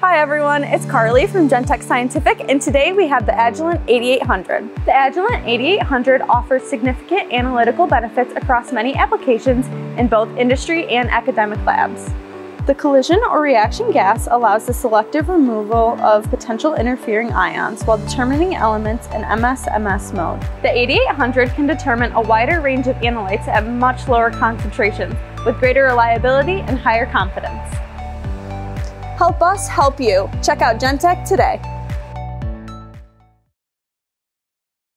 Hi everyone, it's Carly from GenTech Scientific and today we have the Agilent 8800. The Agilent 8800 offers significant analytical benefits across many applications in both industry and academic labs. The collision or reaction gas allows the selective removal of potential interfering ions while determining elements in MS-MS mode. The 8800 can determine a wider range of analytes at much lower concentrations with greater reliability and higher confidence. Help us help you. Check out GenTech today.